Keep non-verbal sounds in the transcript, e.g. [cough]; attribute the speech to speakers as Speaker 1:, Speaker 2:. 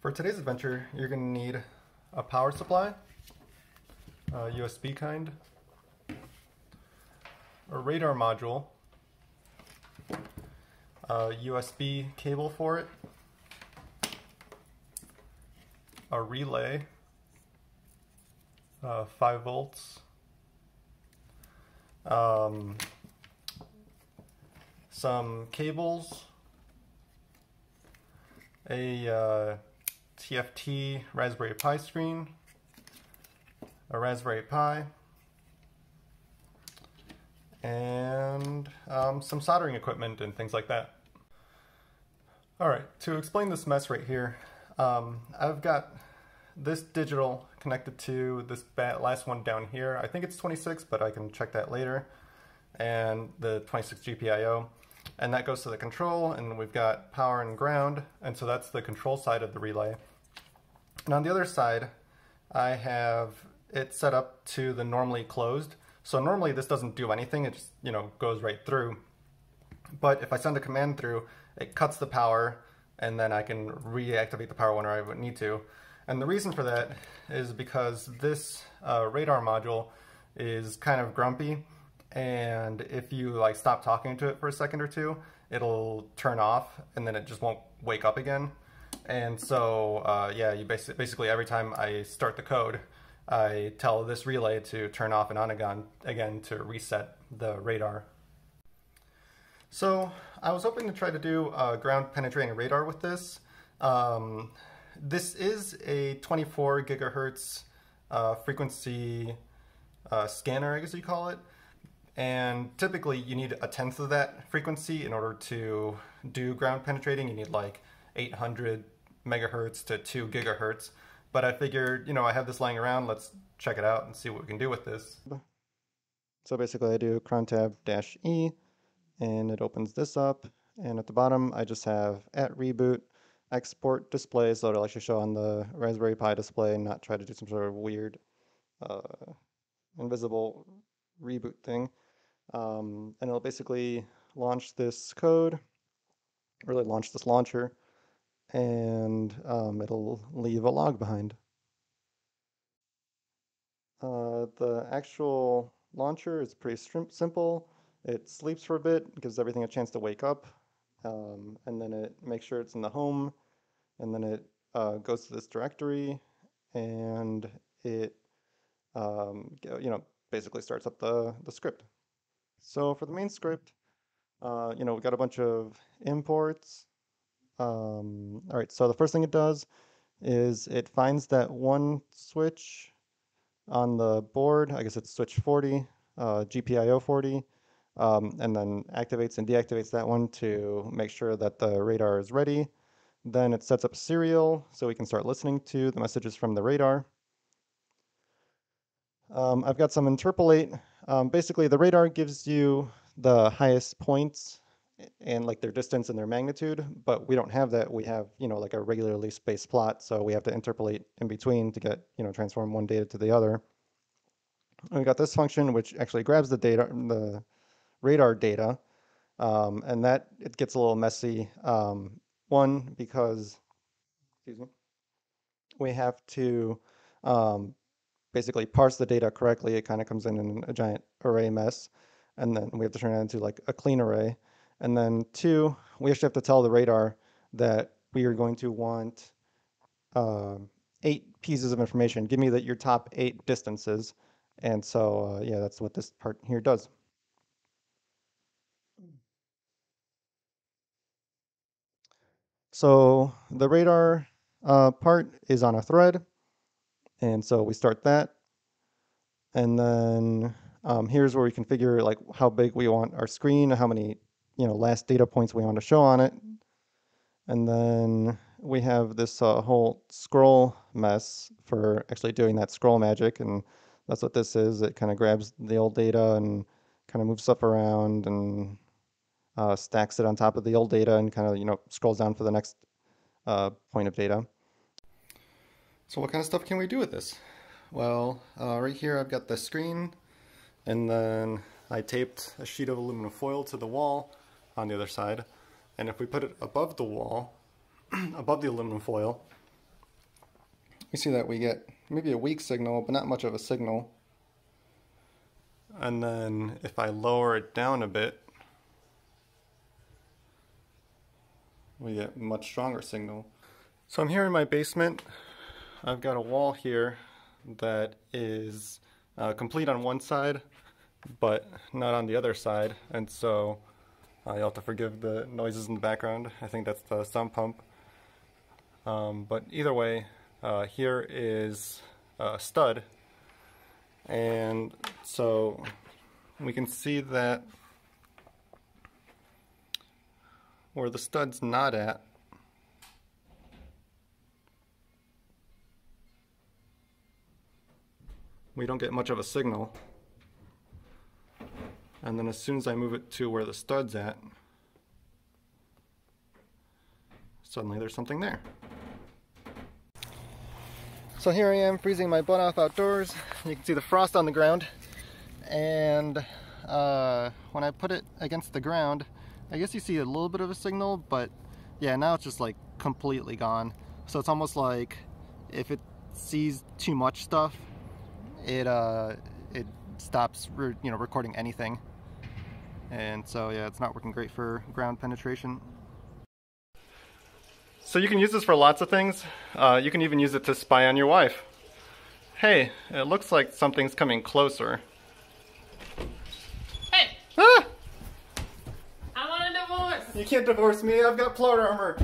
Speaker 1: For today's adventure, you're going to need a power supply, a USB kind, a radar module, a USB cable for it, a relay, uh, 5 volts, um, some cables, a uh, TFT Raspberry Pi screen, a Raspberry Pi, and um, some soldering equipment and things like that. Alright, to explain this mess right here, um, I've got this digital connected to this last one down here. I think it's 26, but I can check that later. And the 26 GPIO and that goes to the control and we've got power and ground and so that's the control side of the relay. And on the other side I have it set up to the normally closed. So normally this doesn't do anything, it just you know goes right through. But if I send a command through, it cuts the power and then I can reactivate the power whenever I would need to. And the reason for that is because this uh, radar module is kind of grumpy and if you like stop talking to it for a second or two, it'll turn off and then it just won't wake up again. And so, uh, yeah, you basically, basically every time I start the code, I tell this relay to turn off and on again, again to reset the radar. So I was hoping to try to do a ground penetrating radar with this. Um, this is a 24 gigahertz uh, frequency uh, scanner, I guess you call it. And typically you need a tenth of that frequency in order to do ground penetrating. You need like 800 megahertz to 2 gigahertz. But I figured, you know, I have this lying around, let's check it out and see what we can do with this. So basically I do cron tab dash E and it opens this up. And at the bottom I just have at reboot export display so it'll actually show on the Raspberry Pi display and not try to do some sort of weird uh, invisible reboot thing. Um, and it'll basically launch this code, really launch this launcher, and um, it'll leave a log behind. Uh, the actual launcher is pretty simple. It sleeps for a bit, gives everything a chance to wake up, um, and then it makes sure it's in the home, and then it uh, goes to this directory, and it, um, you know, basically starts up the, the script. So for the main script, uh, you know, we got a bunch of imports. Um, all right, so the first thing it does is it finds that one switch on the board, I guess it's switch 40, uh, GPIO 40, um, and then activates and deactivates that one to make sure that the radar is ready. Then it sets up serial so we can start listening to the messages from the radar. Um, I've got some interpolate. Um, basically, the radar gives you the highest points and like their distance and their magnitude, but we don't have that. We have, you know, like a regularly spaced plot, so we have to interpolate in between to get, you know, transform one data to the other. And we got this function which actually grabs the data, the radar data, um, and that it gets a little messy. Um, one because, excuse me, we have to um, basically parse the data correctly, it kind of comes in in a giant array mess. And then we have to turn it into like a clean array. And then two, we actually have to tell the radar that we are going to want uh, eight pieces of information. Give me the, your top eight distances. And so, uh, yeah, that's what this part here does. So the radar uh, part is on a thread. And so we start that. And then um, here's where we configure like how big we want our screen, how many you know last data points we want to show on it. And then we have this uh, whole scroll mess for actually doing that scroll magic. And that's what this is. It kind of grabs the old data and kind of moves stuff around and uh, stacks it on top of the old data and kind of, you know, scrolls down for the next uh, point of data. So what kind of stuff can we do with this? Well, uh, right here I've got the screen, and then I taped a sheet of aluminum foil to the wall on the other side. And if we put it above the wall, [clears throat] above the aluminum foil, we see that we get maybe a weak signal, but not much of a signal. And then if I lower it down a bit, we get much stronger signal. So I'm here in my basement. I've got a wall here that is uh, complete on one side, but not on the other side. And so uh, you'll have to forgive the noises in the background. I think that's the sump pump. Um, but either way, uh, here is a stud. And so we can see that where the stud's not at, we don't get much of a signal. And then as soon as I move it to where the stud's at, suddenly there's something there. So here I am freezing my butt off outdoors. You can see the frost on the ground. And uh, when I put it against the ground, I guess you see a little bit of a signal, but yeah, now it's just like completely gone. So it's almost like if it sees too much stuff, it uh, it stops you know recording anything. And so yeah, it's not working great for ground penetration. So you can use this for lots of things. Uh, you can even use it to spy on your wife. Hey, it looks like something's coming closer.
Speaker 2: Hey!
Speaker 1: Ah!
Speaker 2: I want a divorce!
Speaker 1: You can't divorce me, I've got plot armor.